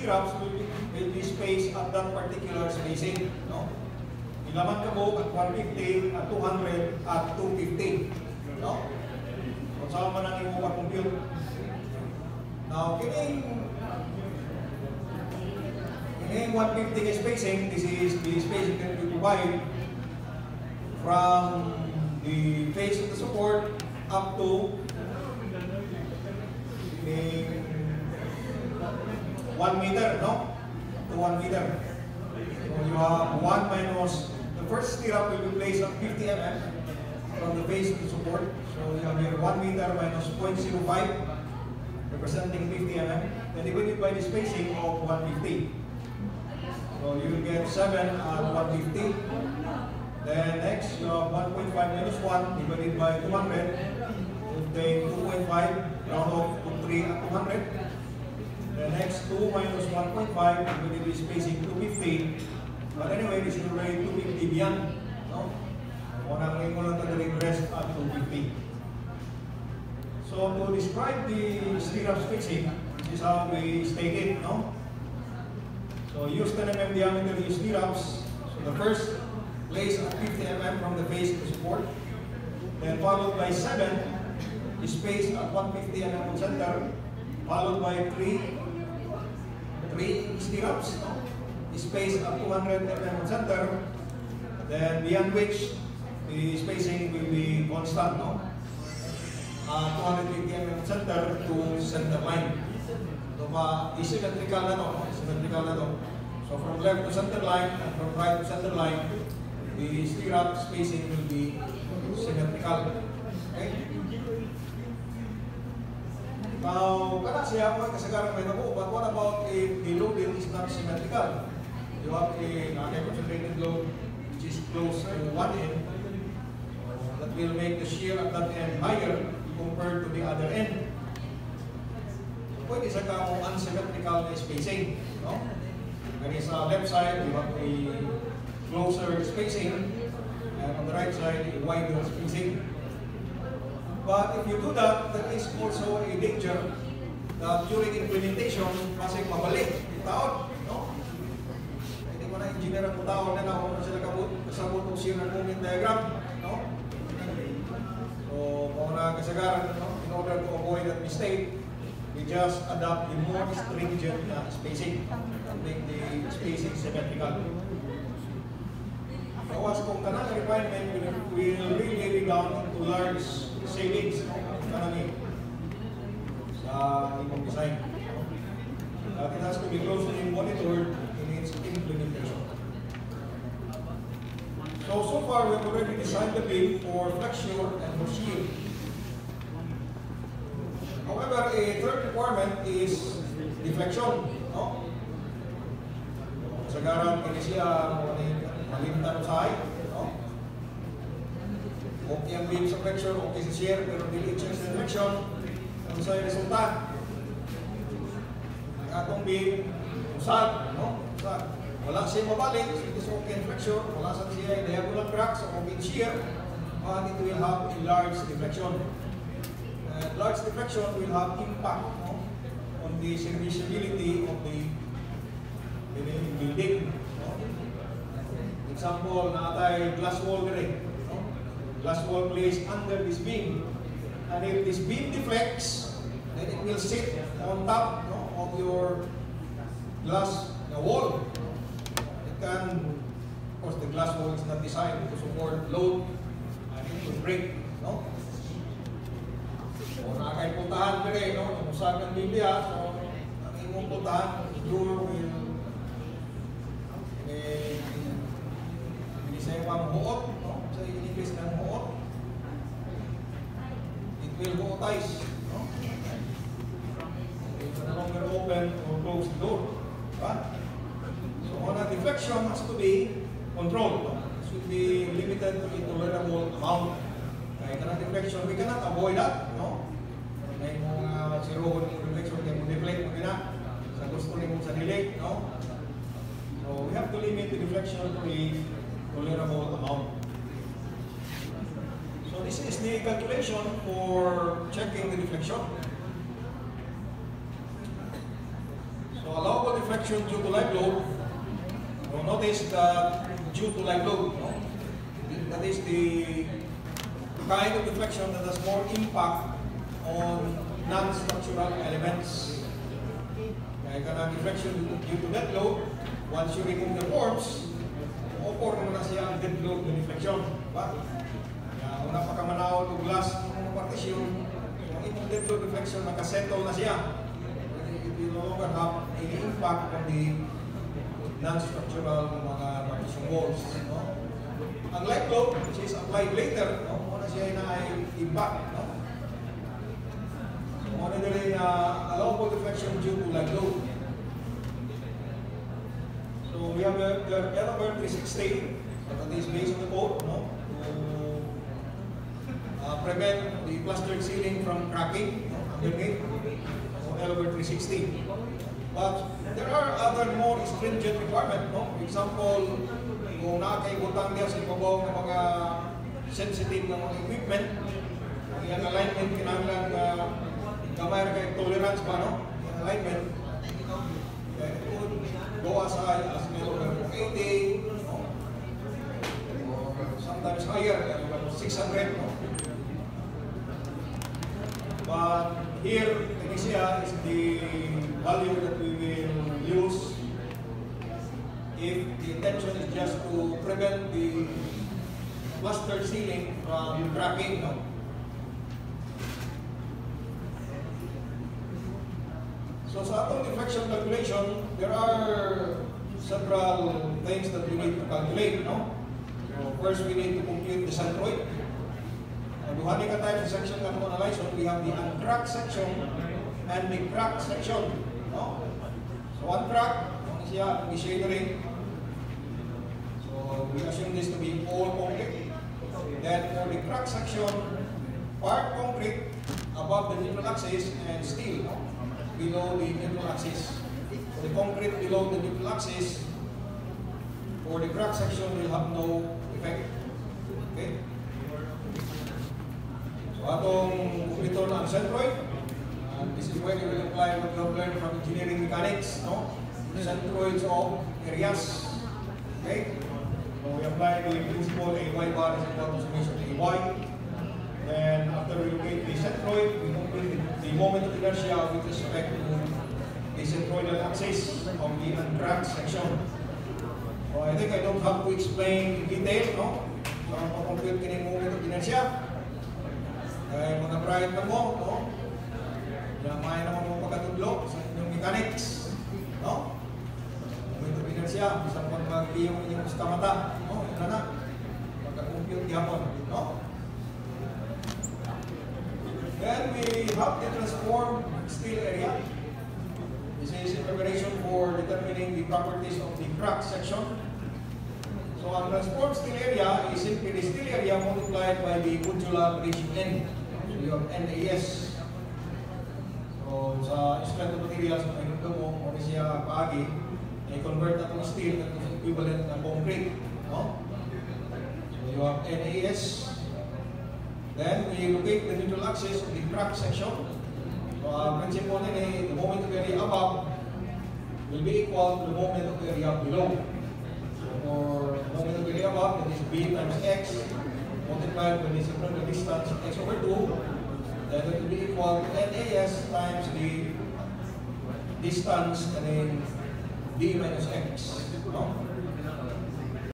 stirrups will be, will be spaced at that particular spacing. No? Ilaman ka mo at 150, at 200, at 250. No? Kung saan man ang imo compute Now, kining kining 150 spacing, this is the spacing that we provide from the face of the support up to the 1 meter, no? To 1 meter. So you have 1 minus, the first stirrup will be placed at 50 mm from the base of the support. So you have here 1 meter minus 0.05 representing 50 mm, then divided by the spacing of 150. So you will get 7 at 150. Then next, you have 1.5 minus 1 divided by 200. You take 2.5, round off to 3 at 200. The next 2 minus 1.5 divided by spacing 250. But anyway, this is already 250 beyond. No? Ang mo lang tagaling rest at 250. So to describe the stirrup spacing, this is how we state it, no? So use 10 mm diameter use stirrups. So the first place at 50 mm from the base to support. Then followed by 7 is spaced at 150 mm on center. Followed by 3 3 stirrups? Is spaced at 200 mm center. Then beyond which the spacing will be constant, no? uh, 250 mm center to center line. So, uh, symmetrical na to, symmetrical na to. So from left to center line and from right to center line, the stirrup spacing will be symmetrical. Okay? Now, kana siya mo kasagaran may nabo, but what about if the loading is not symmetrical? You have a non-concentrated load which is close to one end, that will make the shear at that end higher compared to the other end. Pwede sa ka mo unsymmetrical na spacing. No? When sa left side, you have a closer spacing, and on the right side, a wider spacing. But if you do that, that is also a danger that during implementation, kasi mabalik yung taon. No? Hindi mo na engineer ang taon na na kung sila kabut, kasabot ng shear moment diagram. No? So, kung na kasagaran, no? in order to avoid that mistake, we just adopt the more stringent uh, spacing and make the spacing symmetrical. Kawas kung kanang refinement will, will really be down into large savings no? kanang sa design. It has to be closely monitored in its implementation. So, so far we have already designed the build for flexure and for shear. However, a third requirement is deflection. No? Sagaran, kini siya malimtan sa height. Okay ang beam sa flexion, okay sa shear, pero dili siya sa deflection. Ano sa resulta? Ang atong beam, usad, no? Usad. Wala siya mabalik, so it is okay in flexion. Wala sa siya diagonal crack, so okay shear. But it will have a large deflection. Uh, large deflection will have impact no, on the serviceability of the, building. No? Example, naatay glass wall dire. No? Glass wall placed under this beam. And if this beam deflects, then it will sit on top no, of your glass uh, wall. It can, of course, the glass wall is not designed to support load and it will break. No? So, nakakay puntahan ka rin, no? Namusagan ng Biblia, so, ang imong puntahan, door will huotize, no? It no longer open or close the door. Diba? So, on a deflection has to be controlled, no? It should be limited to tolerable amount. Kaya ka na deflection, we cannot avoid that, no? May mga sirohon ng reflection, kaya mo deflect mo gina sa gusto ni mong sarili, no? So we have to limit the deflection to a tolerable amount. So this is the calculation for checking the deflection. So allowable deflection due to live load, you notice that uh, due to live load, no? that is the kind of deflection that has more impact on non-structural elements. Kaya ka deflection due to dead load, once you remove the forms, naman na siya ang dead load deflection. Kaya una pa ka manaw ng glass ng partition, yung itong dead load deflection, nakasettle na siya. It will no longer have any impact on the non-structural mga partition walls. No? Ang light load, which is applied later, no? muna siya na impact. No? So, muna na allowable deflection due to light load. So, we have the, the Elmer 360, that is based on the code, no? to uh, prevent the plastered ceiling from cracking underneath. So, Elmer 360. But there are other more stringent requirements, no? For example, kung nakakaibutang niya sa ibabaw ng mga sensitive na mga equipment, ang iyang alignment kinanglan na gamay na tolerance pa, no? Yung alignment, it would go as high as over 80, no? Sometimes higher, like 600, no? Value that we will use if the intention is just to prevent the plaster ceiling from cracking. No? So sa atong deflection calculation, there are several things that we need to calculate. No? So first, we need to compute the centroid. Uh, duhani ka tayo sa section na analyze, we have the uncracked section and the cracked section. No? So uncracked, ano siya, shadering. So we assume this to be all concrete. Then for the crack section, part concrete above the neutral axis and steel below the neutral axis. The concrete below the neutral axis for the crack section will have no effect. Okay? So atong kumplito na ang centroid. This is where you will apply what you have learned from engineering mechanics, no? Centroids of areas. Okay? So we apply the principle AY bar is equal to summation AY. Then after we locate the centroid, we complete the moment of inertia with respect to the centroidal axis of the uncracked section. So I think I don't have to explain in detail, no? So makompute kini moment of inertia. Kaya mga bright na mo, no? Sa mata, no? Ito na, pagka-compute yapon, no? Then we have the transform steel area. This is in preparation for determining the properties of the crack section. So ang transform steel area is simply the steel area multiplied by the modular ratio N. So you have NAS. So sa of materials, kung ito mo, kung siya paagi, i-convert na itong steel na equivalent ng concrete. No? So you have NAS. Then we locate the neutral axis of the crack section. So ang principle nila, the moment of area above will be equal to the moment of area below. So for the moment of area above, that is B times X multiplied by the synchronous distance X over 2, then it will be equal to NAS times the distance and then D minus X. No?